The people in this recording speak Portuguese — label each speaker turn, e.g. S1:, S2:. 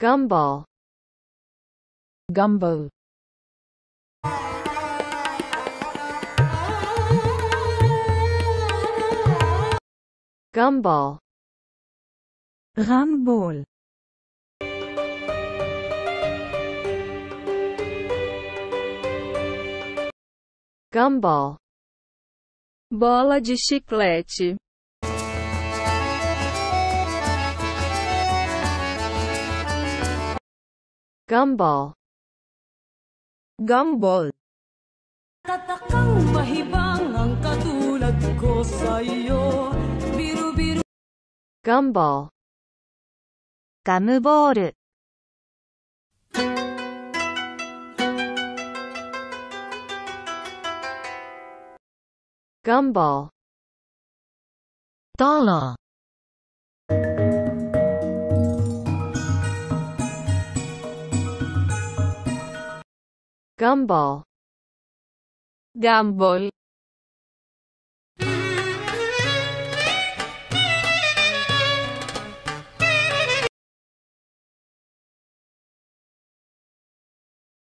S1: gumball.
S2: Gumball.
S1: Gumball.
S2: Gumball
S1: gumball.
S3: Bola de chiclete
S1: gumball
S2: gumball
S4: Tatakang mahibang ang katulad ko sa'yo Biru-biru
S1: gumball
S2: ガムボール
S1: gumball
S2: dollar
S1: gumball.
S3: Gumball